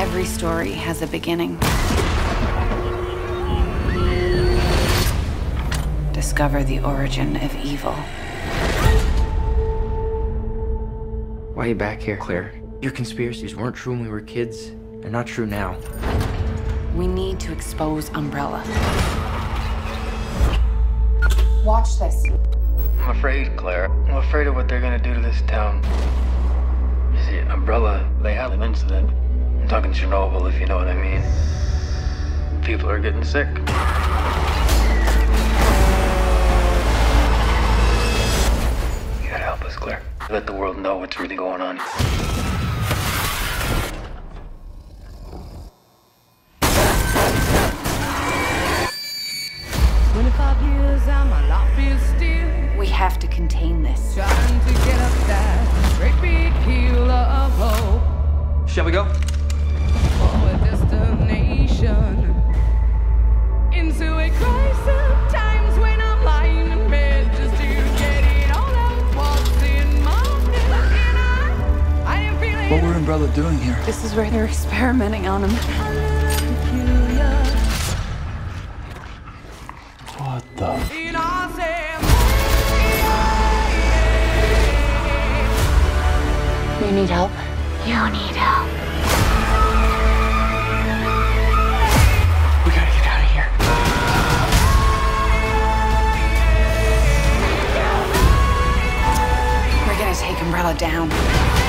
Every story has a beginning. Discover the origin of evil. Why are you back here, Claire? Your conspiracies weren't true when we were kids. They're not true now. We need to expose Umbrella. Watch this. I'm afraid, Claire. I'm afraid of what they're gonna do to this town. You see, Umbrella, they had an incident. I'm talking Chernobyl, if you know what I mean. People are getting sick. You gotta help us, Claire. Let the world know what's really going on. Twenty-five years and my life is still We have to contain this. trying to get up that great big hill of hope Shall we go? What were Umbrella doing here? This is where they're experimenting on him. a little. What the? And I say, You need help? You need help. We gotta get out of here. We're gonna take Umbrella down.